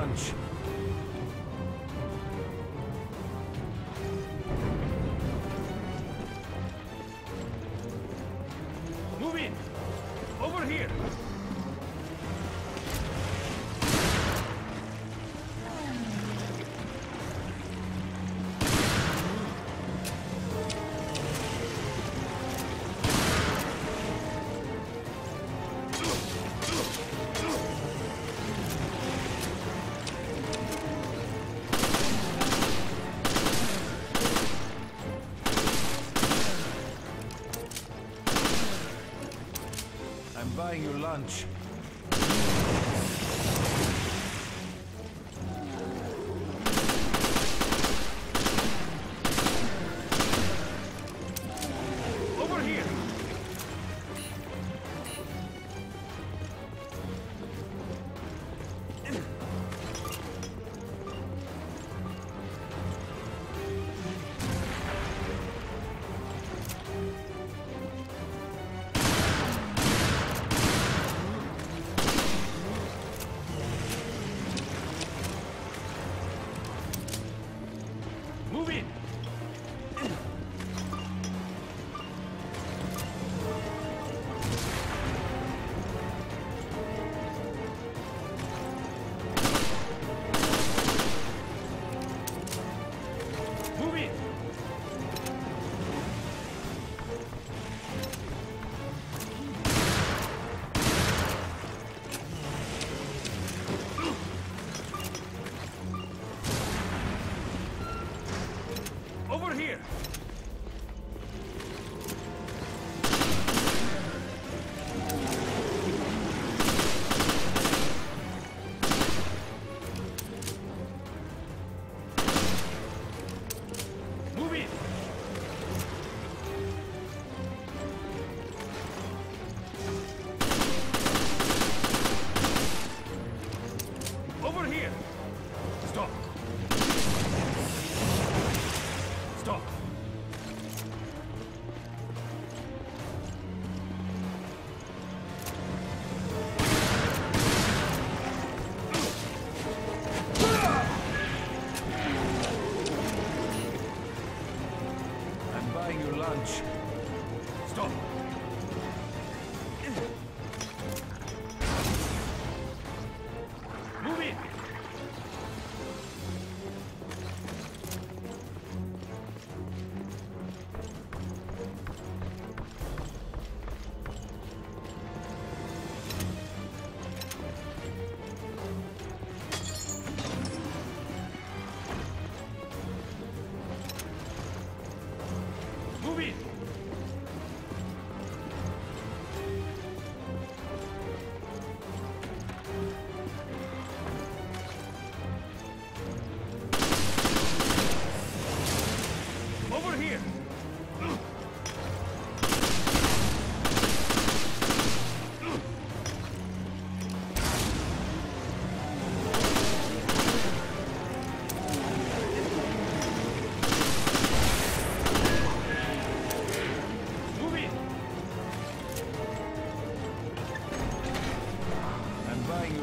Punch. buying you lunch. Over here! 我爱着你，我，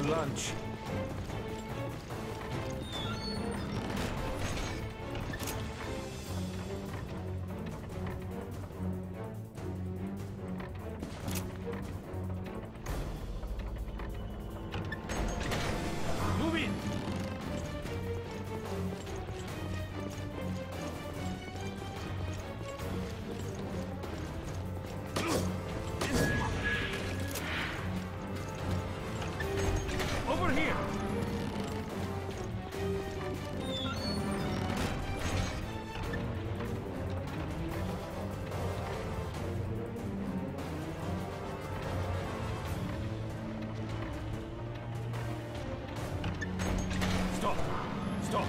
lunch. Stop.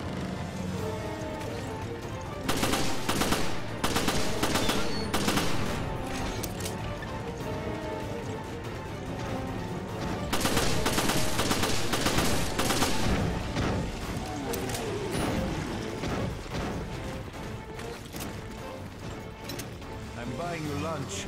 I'm buying you lunch.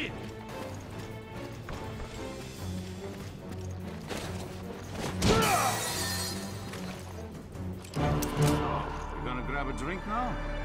in! You gonna grab a drink now?